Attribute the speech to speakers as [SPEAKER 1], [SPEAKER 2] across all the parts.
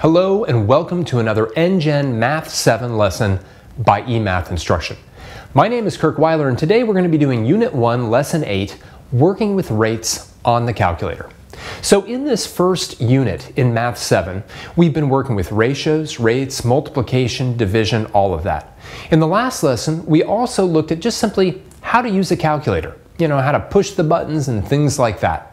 [SPEAKER 1] Hello and welcome to another NGen Math 7 lesson by eMath Instruction. My name is Kirk Weiler and today we're going to be doing Unit 1, Lesson 8, Working with Rates on the Calculator. So in this first unit in Math 7, we've been working with ratios, rates, multiplication, division, all of that. In the last lesson, we also looked at just simply how to use a calculator, you know, how to push the buttons and things like that.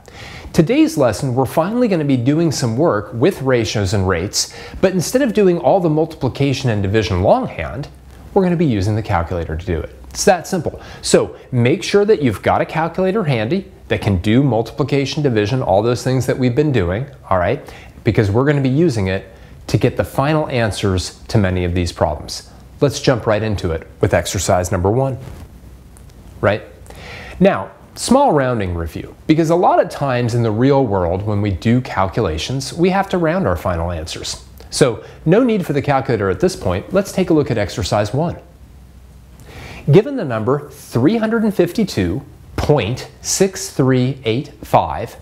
[SPEAKER 1] Today's lesson, we're finally going to be doing some work with ratios and rates, but instead of doing all the multiplication and division longhand, we're going to be using the calculator to do it. It's that simple. So make sure that you've got a calculator handy that can do multiplication, division, all those things that we've been doing, all right? Because we're going to be using it to get the final answers to many of these problems. Let's jump right into it with exercise number one, right? Now, Small rounding review, because a lot of times in the real world when we do calculations, we have to round our final answers. So no need for the calculator at this point. Let's take a look at exercise one. Given the number 352.6385,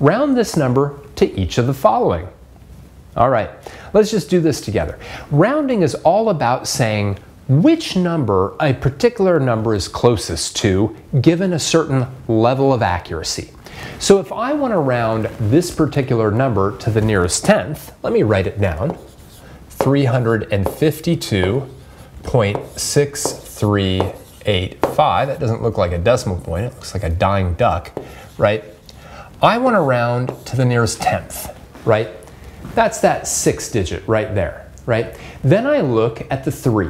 [SPEAKER 1] round this number to each of the following. All right, let's just do this together. Rounding is all about saying which number a particular number is closest to given a certain level of accuracy. So if I want to round this particular number to the nearest tenth, let me write it down. 352.6385. That doesn't look like a decimal point. It looks like a dying duck, right? I want to round to the nearest tenth, right? That's that six digit right there, right? Then I look at the three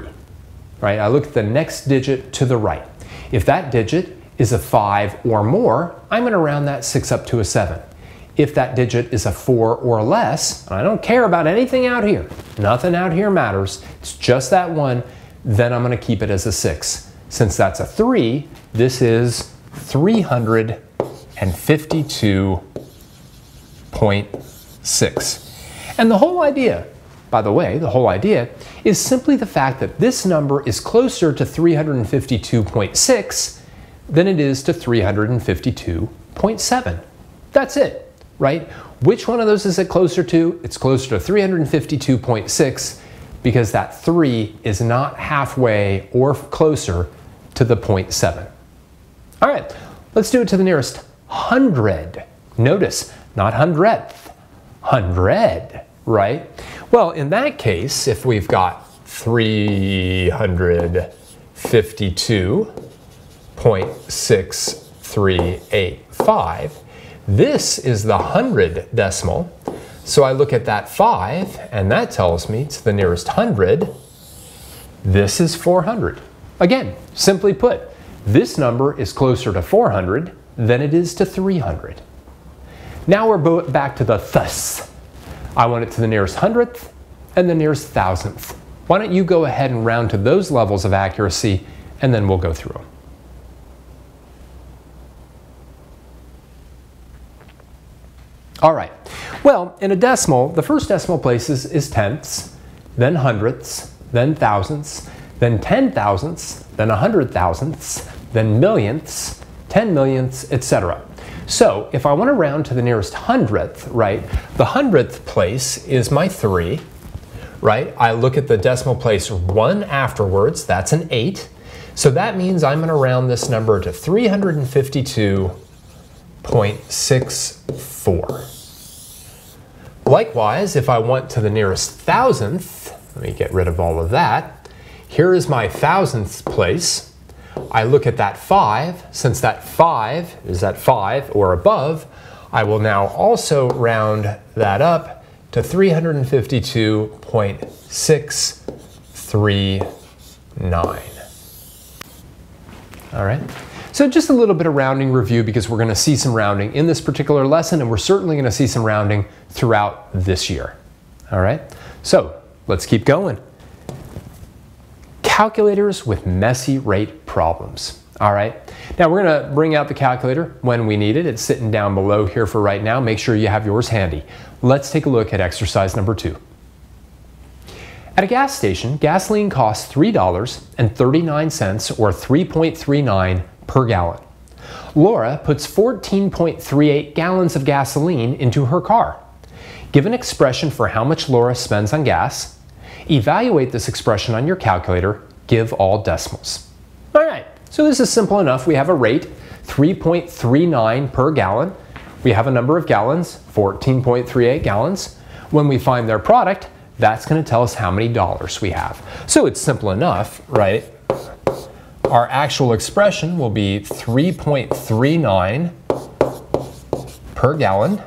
[SPEAKER 1] right? I look at the next digit to the right. If that digit is a 5 or more, I'm going to round that 6 up to a 7. If that digit is a 4 or less, and I don't care about anything out here, nothing out here matters, it's just that one, then I'm going to keep it as a 6. Since that's a 3, this is 352.6. And the whole idea by the way, the whole idea is simply the fact that this number is closer to 352.6 than it is to 352.7. That's it, right? Which one of those is it closer to? It's closer to 352.6 because that 3 is not halfway or closer to the 0.7. All right, let's do it to the nearest hundred. Notice, not hundredth, hundred, right? Well, in that case, if we've got 352.6385, this is the hundred decimal. So I look at that 5, and that tells me to the nearest hundred, this is 400. Again, simply put, this number is closer to 400 than it is to 300. Now we're back to the thus. I want it to the nearest hundredth and the nearest thousandth. Why don't you go ahead and round to those levels of accuracy and then we'll go through them. All right. Well, in a decimal, the first decimal places is tenths, then hundredths, then thousandths, then ten thousandths, then a hundred thousandths, then millionths, ten millionths, etc. So if I want to round to the nearest hundredth, right, the hundredth place is my 3, right? I look at the decimal place 1 afterwards, that's an 8. So that means I'm going to round this number to 352.64. Likewise, if I want to the nearest thousandth, let me get rid of all of that. Here is my thousandth place. I look at that 5, since that 5 is at 5 or above, I will now also round that up to 352.639. All right. So just a little bit of rounding review because we're going to see some rounding in this particular lesson and we're certainly going to see some rounding throughout this year. All right. So let's keep going calculators with messy rate problems. All right, now we're gonna bring out the calculator when we need it. It's sitting down below here for right now. Make sure you have yours handy. Let's take a look at exercise number two. At a gas station, gasoline costs $3.39 or 3.39 per gallon. Laura puts 14.38 gallons of gasoline into her car. Give an expression for how much Laura spends on gas. Evaluate this expression on your calculator. Give all decimals. All right, so this is simple enough. We have a rate, 3.39 per gallon. We have a number of gallons, 14.38 gallons. When we find their product, that's going to tell us how many dollars we have. So it's simple enough, right? Our actual expression will be 3.39 per gallon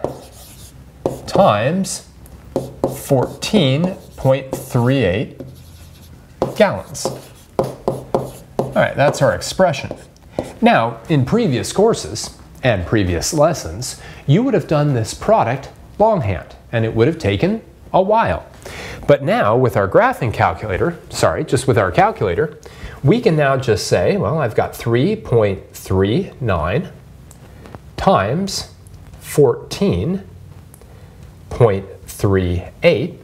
[SPEAKER 1] times 14.38 gallons. All right, that's our expression. Now, in previous courses and previous lessons, you would have done this product longhand, and it would have taken a while. But now, with our graphing calculator, sorry, just with our calculator, we can now just say, well, I've got 3.39 times 14.38,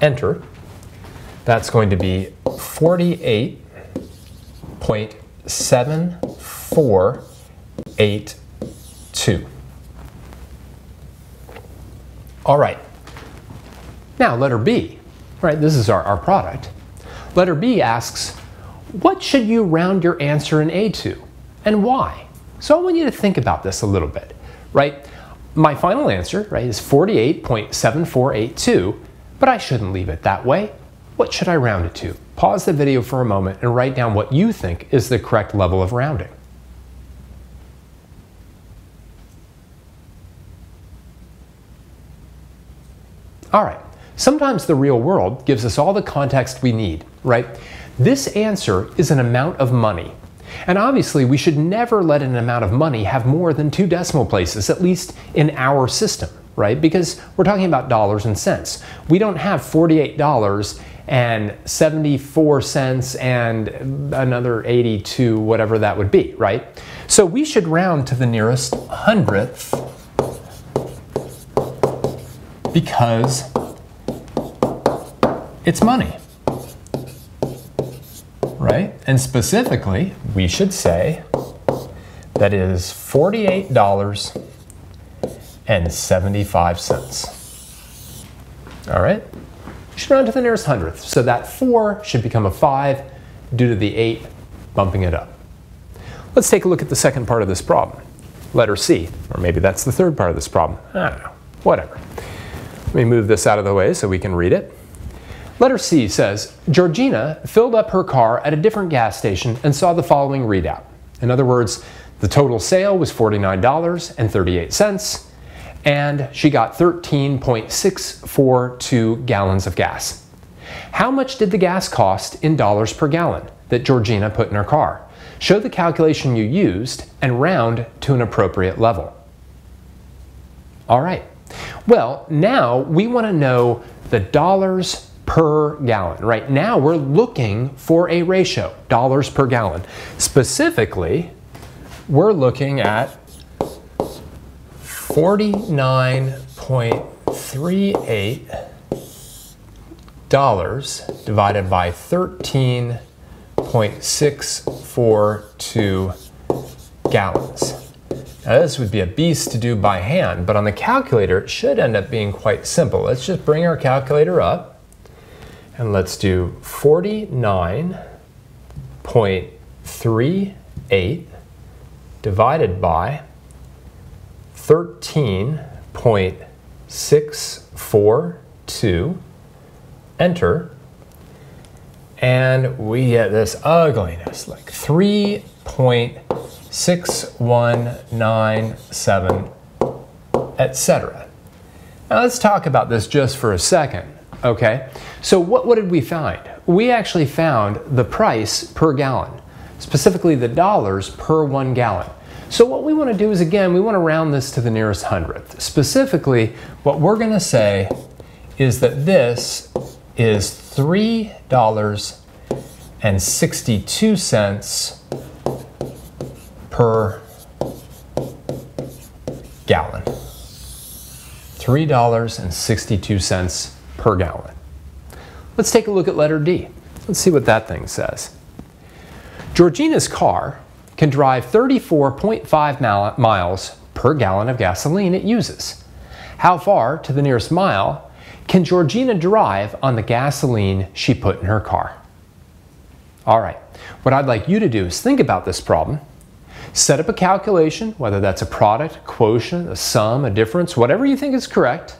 [SPEAKER 1] enter. That's going to be 48.7482. All right. Now, letter B, right? This is our, our product. Letter B asks, what should you round your answer in A to and why? So I want you to think about this a little bit, right? My final answer, right, is 48.7482, but I shouldn't leave it that way. What should I round it to? Pause the video for a moment and write down what you think is the correct level of rounding. All right, sometimes the real world gives us all the context we need, right? This answer is an amount of money. And obviously, we should never let an amount of money have more than two decimal places, at least in our system, right? Because we're talking about dollars and cents. We don't have $48 and 74 cents and another 82, whatever that would be, right? So we should round to the nearest hundredth because it's money right? And specifically, we should say that is $48.75. All right? We should round to the nearest hundredth. So that 4 should become a 5 due to the 8 bumping it up. Let's take a look at the second part of this problem. Letter C, or maybe that's the third part of this problem. I don't know. Whatever. Let me move this out of the way so we can read it. Letter C says Georgina filled up her car at a different gas station and saw the following readout. In other words, the total sale was $49.38 and she got 13.642 gallons of gas. How much did the gas cost in dollars per gallon that Georgina put in her car? Show the calculation you used and round to an appropriate level. All right. Well, now we want to know the dollars per gallon. Right now we're looking for a ratio, dollars per gallon. Specifically, we're looking at 49.38 dollars divided by 13.642 gallons. Now this would be a beast to do by hand, but on the calculator it should end up being quite simple. Let's just bring our calculator up. And let's do 49.38 divided by 13.642, enter, and we get this ugliness, like 3.6197, etc. Now let's talk about this just for a second. Okay, so what, what did we find? We actually found the price per gallon, specifically the dollars per one gallon. So what we want to do is, again, we want to round this to the nearest hundredth. Specifically, what we're going to say is that this is $3.62 per gallon. $3.62 per gallon. Let's take a look at letter D. Let's see what that thing says. Georgina's car can drive 34.5 miles per gallon of gasoline it uses. How far to the nearest mile can Georgina drive on the gasoline she put in her car? All right, what I'd like you to do is think about this problem. Set up a calculation, whether that's a product, quotient, a sum, a difference, whatever you think is correct,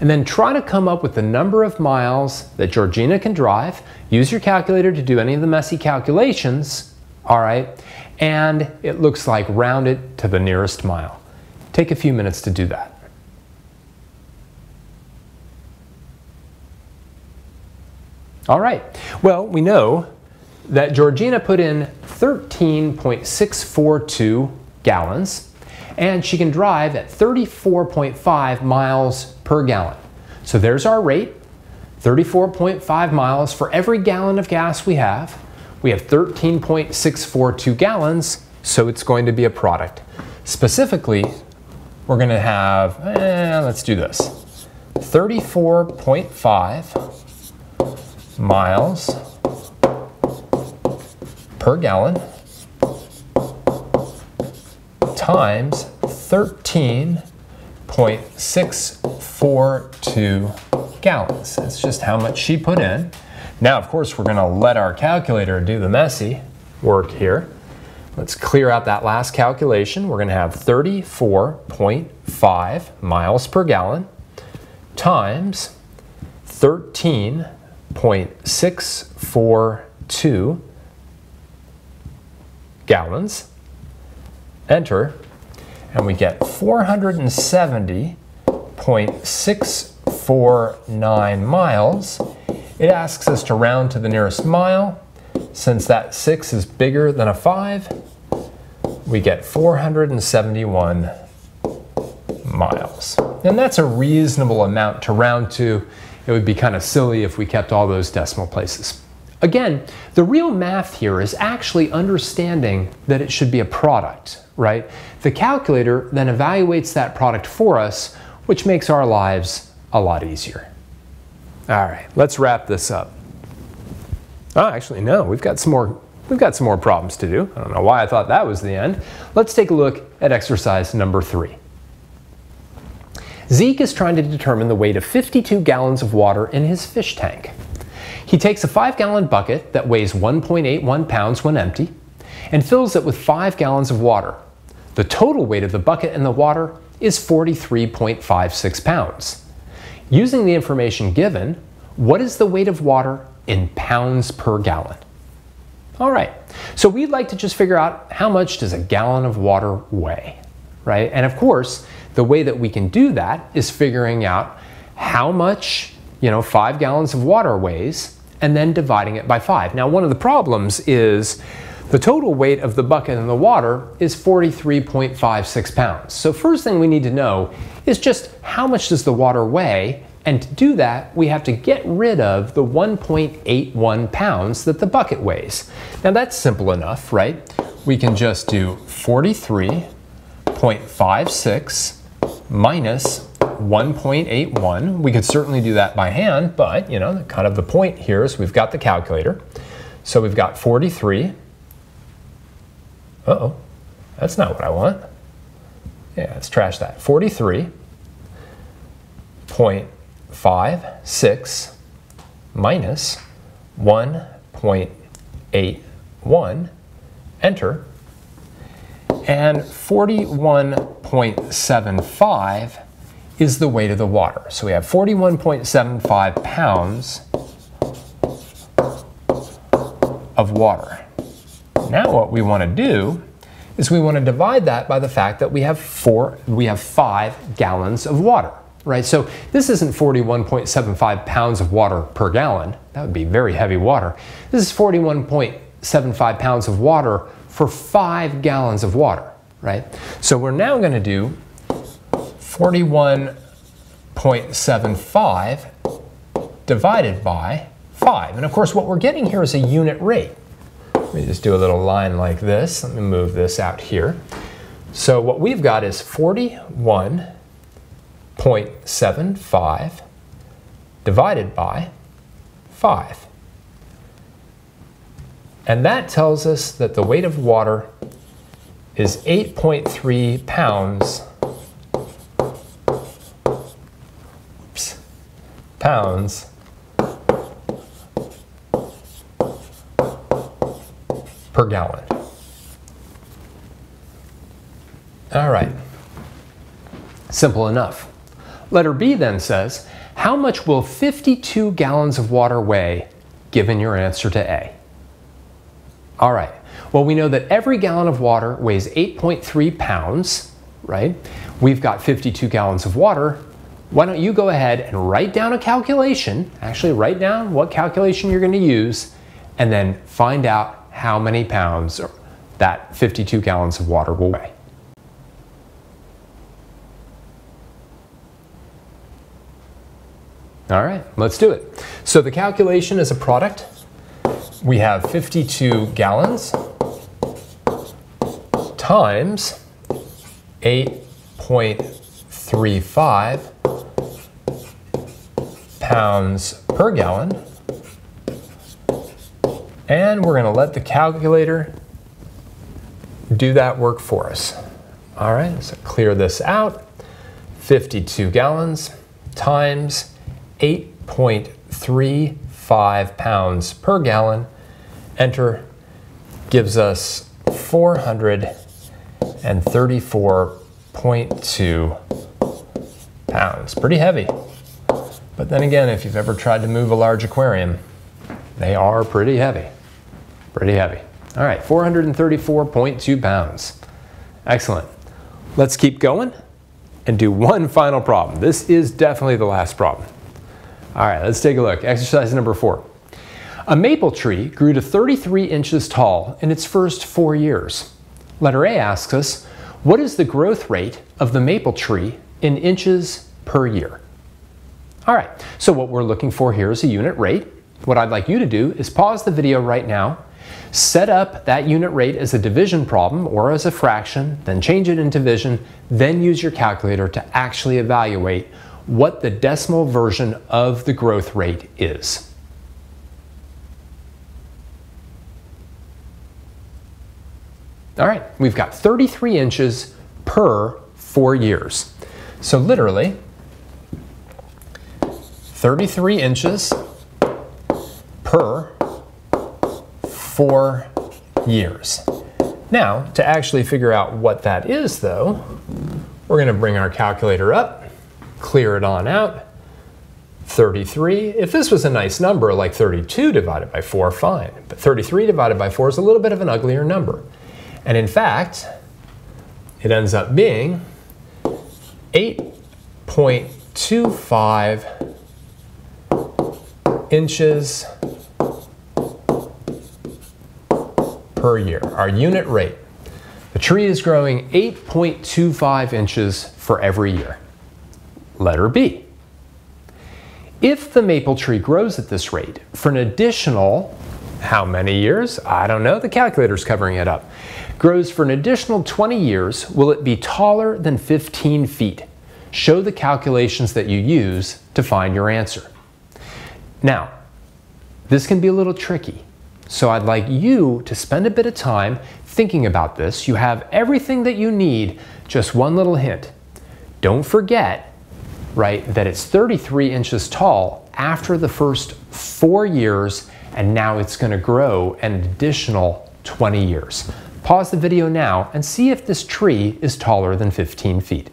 [SPEAKER 1] and then try to come up with the number of miles that Georgina can drive. Use your calculator to do any of the messy calculations, all right? And it looks like round it to the nearest mile. Take a few minutes to do that. All right, well, we know that Georgina put in 13.642 gallons and she can drive at 34.5 miles per gallon. So there's our rate, 34.5 miles for every gallon of gas we have. We have 13.642 gallons, so it's going to be a product. Specifically, we're going to have, eh, let's do this, 34.5 miles per gallon times 13.642 gallons. That's just how much she put in. Now, of course, we're going to let our calculator do the messy work here. Let's clear out that last calculation. We're going to have 34.5 miles per gallon times 13.642 gallons. Enter, and we get 470.649 miles. It asks us to round to the nearest mile. Since that 6 is bigger than a 5, we get 471 miles. And that's a reasonable amount to round to. It would be kind of silly if we kept all those decimal places. Again, the real math here is actually understanding that it should be a product, right? The calculator then evaluates that product for us, which makes our lives a lot easier. All right, let's wrap this up. Oh, actually, no, we've got some more. We've got some more problems to do. I don't know why I thought that was the end. Let's take a look at exercise number three. Zeke is trying to determine the weight of 52 gallons of water in his fish tank. He takes a 5 gallon bucket that weighs 1.81 pounds when empty and fills it with 5 gallons of water. The total weight of the bucket and the water is 43.56 pounds. Using the information given, what is the weight of water in pounds per gallon? All right, so we'd like to just figure out how much does a gallon of water weigh, right? And of course, the way that we can do that is figuring out how much, you know, five gallons of water weighs and then dividing it by 5. Now, one of the problems is the total weight of the bucket in the water is 43.56 pounds. So first thing we need to know is just how much does the water weigh? And to do that, we have to get rid of the 1.81 pounds that the bucket weighs. Now that's simple enough, right? We can just do 43.56 minus 1.81. We could certainly do that by hand, but you know, kind of the point here is we've got the calculator. So we've got 43. Uh-oh, that's not what I want. Yeah, let's trash that. 43.56 minus 1.81, enter, and 41.75 is the weight of the water. So we have 41.75 pounds of water. Now what we want to do is we want to divide that by the fact that we have four, we have five gallons of water, right? So this isn't 41.75 pounds of water per gallon. That would be very heavy water. This is 41.75 pounds of water for five gallons of water, right? So we're now going to do 41.75 divided by 5. And of course, what we're getting here is a unit rate. Let me just do a little line like this. Let me move this out here. So what we've got is 41.75 divided by 5. And that tells us that the weight of water is 8.3 pounds pounds per gallon. All right. Simple enough. Letter B then says, how much will 52 gallons of water weigh given your answer to A? All right. Well, we know that every gallon of water weighs 8.3 pounds, right? We've got 52 gallons of water. Why don't you go ahead and write down a calculation, actually write down what calculation you're going to use, and then find out how many pounds that 52 gallons of water will weigh. All right, let's do it. So the calculation is a product. We have 52 gallons times 8.35 pounds per gallon. And we're going to let the calculator do that work for us. All right, so clear this out. 52 gallons times 8.35 pounds per gallon. Enter gives us 434.2 pounds. Pretty heavy. But then again, if you've ever tried to move a large aquarium, they are pretty heavy. Pretty heavy. All right, 434.2 pounds. Excellent. Let's keep going and do one final problem. This is definitely the last problem. All right, let's take a look. Exercise number four. A maple tree grew to 33 inches tall in its first four years. Letter A asks us, what is the growth rate of the maple tree in inches per year? All right, so what we're looking for here is a unit rate. What I'd like you to do is pause the video right now, set up that unit rate as a division problem or as a fraction, then change it into division, then use your calculator to actually evaluate what the decimal version of the growth rate is. All right, we've got 33 inches per four years. So literally, 33 inches per four years. Now, to actually figure out what that is though, we're gonna bring our calculator up clear it on out. 33, if this was a nice number like 32 divided by 4, fine. But 33 divided by 4 is a little bit of an uglier number. And in fact, it ends up being 8.25 inches per year, our unit rate. The tree is growing 8.25 inches for every year. Letter B. If the maple tree grows at this rate for an additional, how many years? I don't know, the calculator's covering it up. Grows for an additional 20 years, will it be taller than 15 feet? Show the calculations that you use to find your answer. Now, this can be a little tricky. So I'd like you to spend a bit of time thinking about this. You have everything that you need, just one little hint. Don't forget right, that it's 33 inches tall after the first four years, and now it's going to grow an additional 20 years. Pause the video now and see if this tree is taller than 15 feet.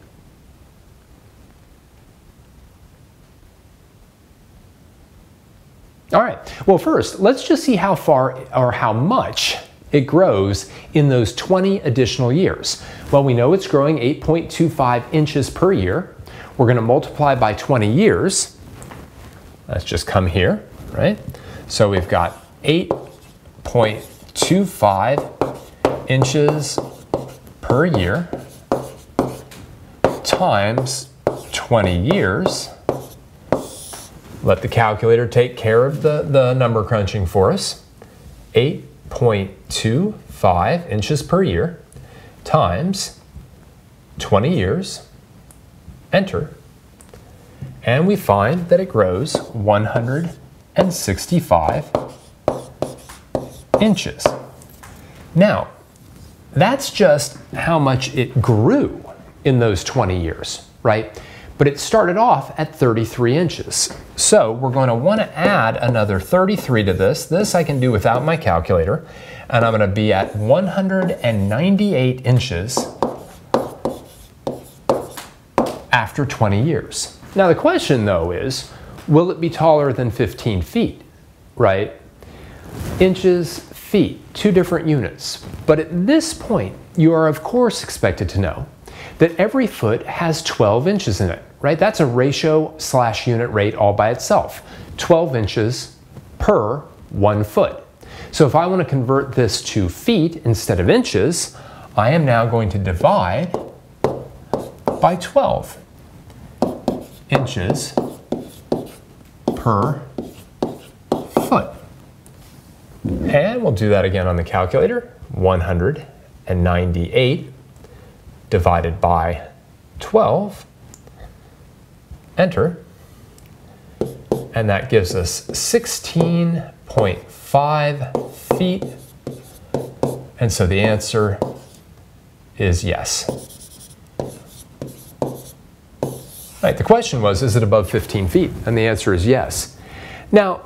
[SPEAKER 1] All right, well first, let's just see how far or how much it grows in those 20 additional years. Well, we know it's growing 8.25 inches per year. We're going to multiply by 20 years. Let's just come here, right? So we've got 8.25 inches per year times 20 years. Let the calculator take care of the, the number crunching for us. 8.25 inches per year times 20 years enter, and we find that it grows 165 inches. Now, that's just how much it grew in those 20 years, right? But it started off at 33 inches. So we're going to want to add another 33 to this. This I can do without my calculator, and I'm going to be at 198 inches after 20 years. Now the question though is, will it be taller than 15 feet, right? Inches, feet, two different units. But at this point, you are of course expected to know that every foot has 12 inches in it, right? That's a ratio slash unit rate all by itself. 12 inches per one foot. So if I want to convert this to feet instead of inches, I am now going to divide by 12 inches per foot. And we'll do that again on the calculator. 198 divided by 12. Enter. And that gives us 16.5 feet. And so the answer is yes. Right, the question was, is it above 15 feet? And the answer is yes. Now,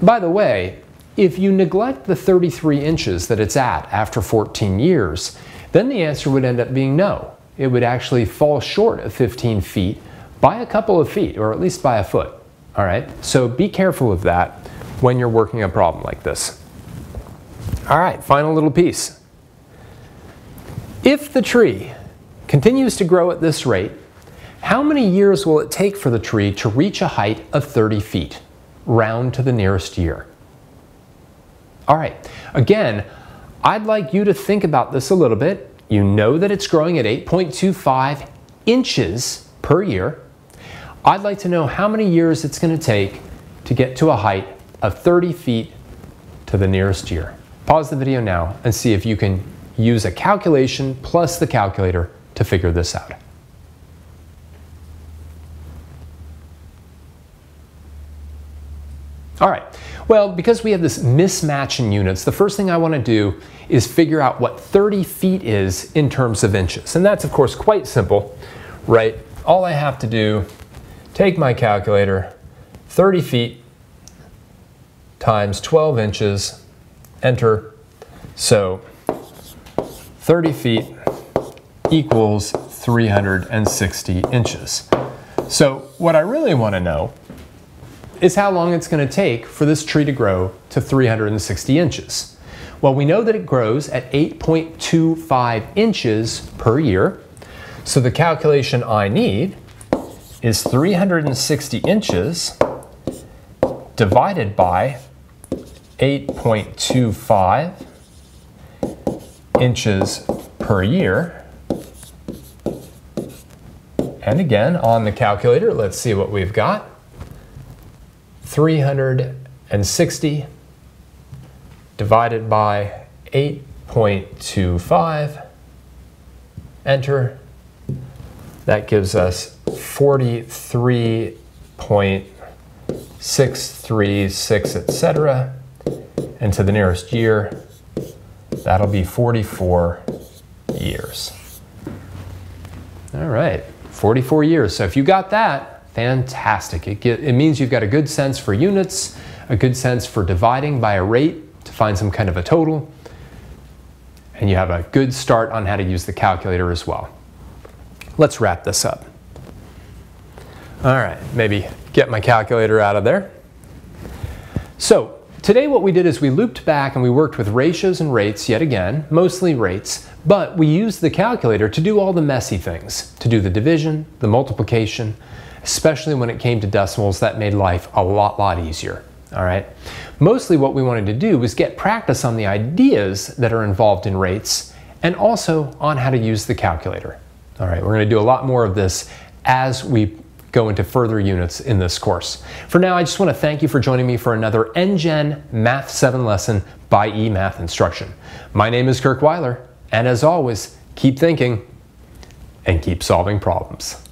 [SPEAKER 1] by the way, if you neglect the 33 inches that it's at after 14 years, then the answer would end up being no. It would actually fall short of 15 feet by a couple of feet, or at least by a foot. All right, so be careful of that when you're working a problem like this. All right, final little piece. If the tree continues to grow at this rate, how many years will it take for the tree to reach a height of 30 feet? Round to the nearest year. All right, again, I'd like you to think about this a little bit. You know that it's growing at 8.25 inches per year. I'd like to know how many years it's going to take to get to a height of 30 feet to the nearest year. Pause the video now and see if you can use a calculation plus the calculator to figure this out. All right, well, because we have this mismatch in units, the first thing I wanna do is figure out what 30 feet is in terms of inches. And that's of course quite simple, right? All I have to do, take my calculator, 30 feet times 12 inches, enter. So 30 feet equals 360 inches. So what I really wanna know is how long it's going to take for this tree to grow to 360 inches. Well, we know that it grows at 8.25 inches per year. So the calculation I need is 360 inches divided by 8.25 inches per year. And again, on the calculator, let's see what we've got. 360 divided by 8.25. Enter. That gives us 43.636, etc. And to the nearest year, that'll be 44 years. All right, 44 years. So if you got that, fantastic. It, get, it means you've got a good sense for units, a good sense for dividing by a rate to find some kind of a total, and you have a good start on how to use the calculator as well. Let's wrap this up. All right, maybe get my calculator out of there. So today what we did is we looped back and we worked with ratios and rates yet again, mostly rates, but we used the calculator to do all the messy things, to do the division, the multiplication, especially when it came to decimals that made life a lot, lot easier. All right. Mostly what we wanted to do was get practice on the ideas that are involved in rates and also on how to use the calculator. All right, we're going to do a lot more of this as we go into further units in this course. For now, I just want to thank you for joining me for another NGen Math 7 lesson by eMath Instruction. My name is Kirk Weiler, and as always, keep thinking and keep solving problems.